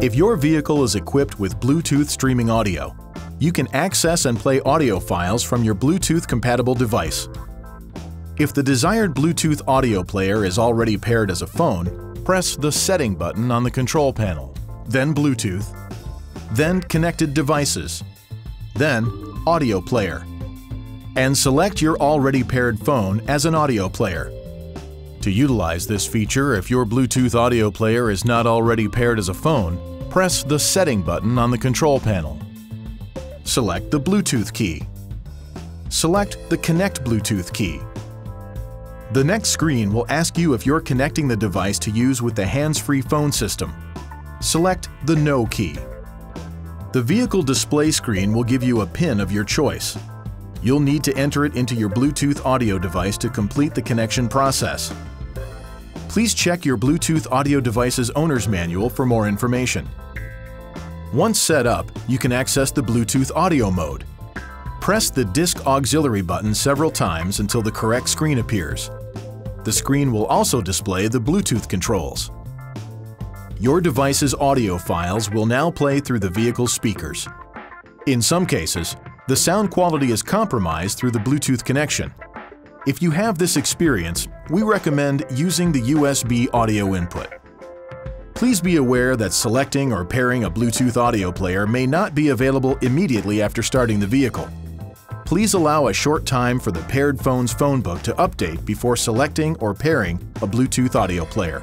If your vehicle is equipped with Bluetooth streaming audio, you can access and play audio files from your Bluetooth-compatible device. If the desired Bluetooth audio player is already paired as a phone, press the Setting button on the control panel, then Bluetooth, then Connected Devices, then Audio Player, and select your already paired phone as an audio player. To utilize this feature, if your Bluetooth audio player is not already paired as a phone, press the Setting button on the control panel. Select the Bluetooth key. Select the Connect Bluetooth key. The next screen will ask you if you're connecting the device to use with the hands-free phone system. Select the No key. The vehicle display screen will give you a PIN of your choice. You'll need to enter it into your Bluetooth audio device to complete the connection process. Please check your Bluetooth audio device's owner's manual for more information. Once set up, you can access the Bluetooth audio mode. Press the Disc Auxiliary button several times until the correct screen appears. The screen will also display the Bluetooth controls. Your device's audio files will now play through the vehicle's speakers. In some cases, the sound quality is compromised through the Bluetooth connection. If you have this experience, we recommend using the USB audio input. Please be aware that selecting or pairing a Bluetooth audio player may not be available immediately after starting the vehicle. Please allow a short time for the paired phone's phone book to update before selecting or pairing a Bluetooth audio player.